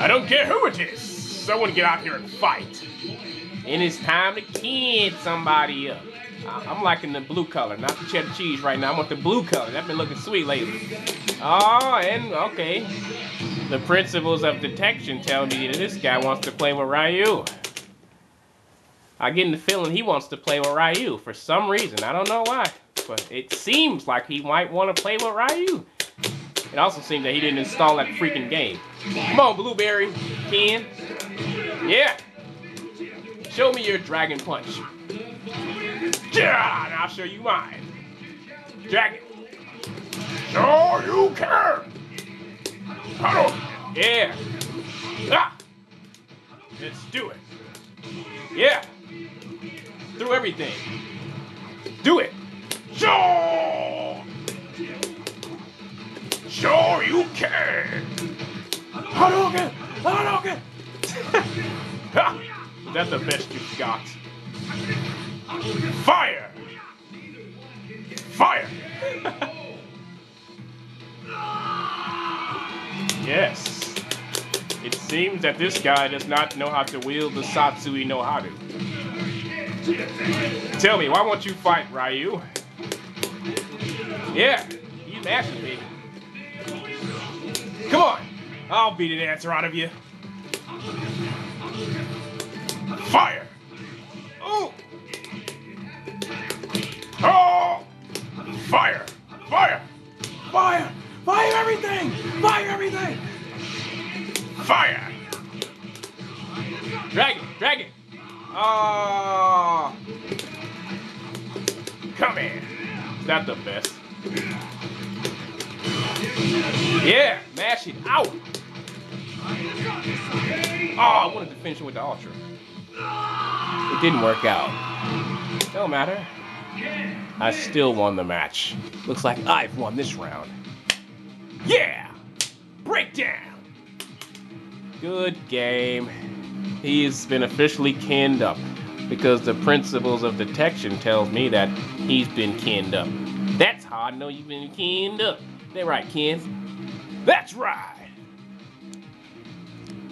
I don't care who it is. Someone get out here and fight. And it's time to kid somebody up. I'm liking the blue color, not the cheddar cheese right now. I want the blue color. That's been looking sweet lately. Oh, and okay. The principles of detection tell me that this guy wants to play with Ryu. I get the feeling he wants to play with Ryu for some reason. I don't know why, but it seems like he might want to play with Ryu. It also seems that he didn't install that freaking game. Come on, Blueberry, Ken. Yeah. Show me your Dragon Punch. Yeah, and I'll show you mine. Dragon. Sure you can. Yeah. Ah. Let's do it. Yeah. Through everything. Do it. Sure. Sure you can. Hadouken! Hadouken! Ha! Is that the best you've got? Fire! Fire! yes. It seems that this guy does not know how to wield the Satsui no Hado. Tell me, why won't you fight, Ryu? Yeah, he's asking me. Come on, I'll beat an answer out of you. Fire! Oh! Oh! Fire! Fire! Fire! Fire everything! Fire everything! Fire! Dragon! Dragon! Oh! Come in! Is that the best? Yeah! Mash it out! Oh, I wanted to finish it with the Ultra. It didn't work out. No matter. I still won the match. Looks like I've won this round. Yeah! Breakdown! Good game. He's been officially kinned up because the principles of detection tells me that he's been kinned up. That's how I know you've been kinned up. They right, Ken? That's right.